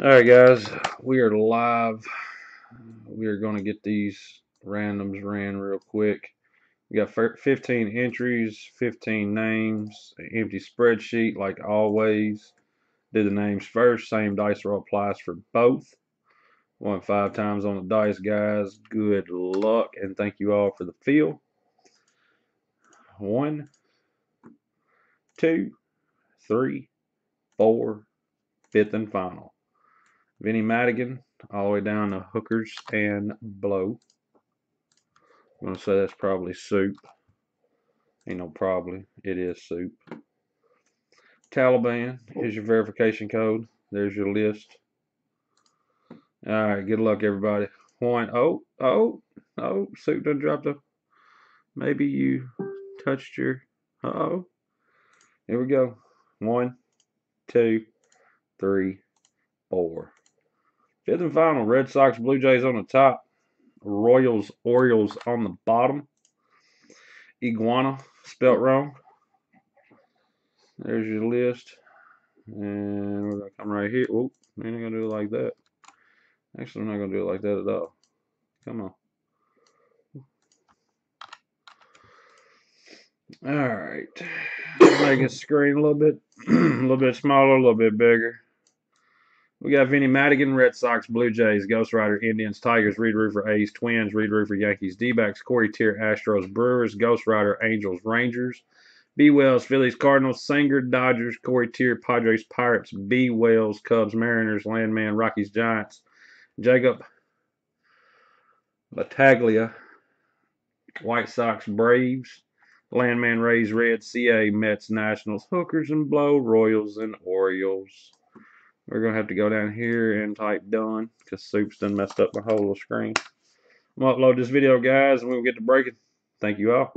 All right, guys, we are live. We are going to get these randoms ran real quick. We got 15 entries, 15 names, empty spreadsheet like always. Do the names first. Same dice roll applies for both. Won five times on the dice, guys. Good luck, and thank you all for the feel. One, two, three, four, fifth and final. Vinnie Madigan, all the way down to hookers and blow. I'm going to say that's probably soup. Ain't no probably. It is soup. Taliban is your verification code. There's your list. All right, good luck, everybody. One, oh, oh, oh, soup done dropped a. Maybe you touched your. Uh oh. Here we go. One, two, three, four. Fifth and final, Red Sox, Blue Jays on the top, Royals, Orioles on the bottom. Iguana, spelt wrong. There's your list. And we're going to come right here. Oh, we ain't going to do it like that. Actually, I'm not going to do it like that at all. Come on. All right. Make the screen a little bit, a little bit smaller, a little bit bigger. We got Vinnie Madigan, Red Sox, Blue Jays, Ghost Rider, Indians, Tigers, Reed Roofer, A's, Twins, Reed Roofer, Yankees, D-backs, Corey Tier, Astros, Brewers, Ghost Rider, Angels, Rangers, B. Wells, Phillies, Cardinals, Singer, Dodgers, Corey Tier, Padres, Pirates, B. Wells, Cubs, Mariners, Landman, Rockies, Giants, Jacob Battaglia, White Sox, Braves, Landman, Rays, Reds, CA, Mets, Nationals, Hookers and Blow, Royals, and Orioles. We're going to have to go down here and type done because Soup's done messed up my whole little screen. I'm going to upload this video, guys, and we'll get to breaking. Thank you all.